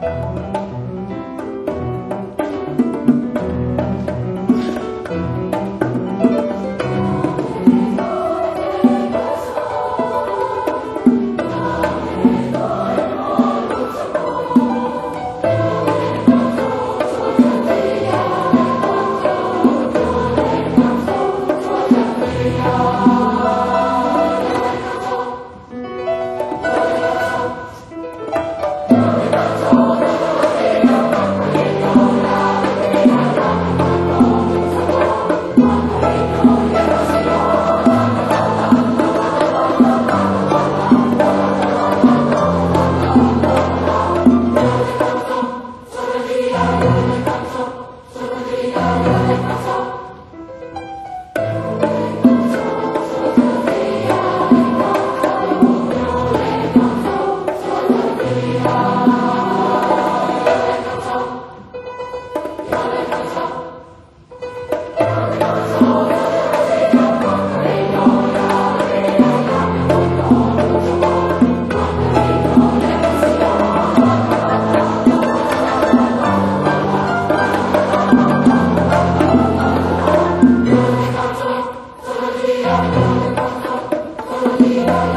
Música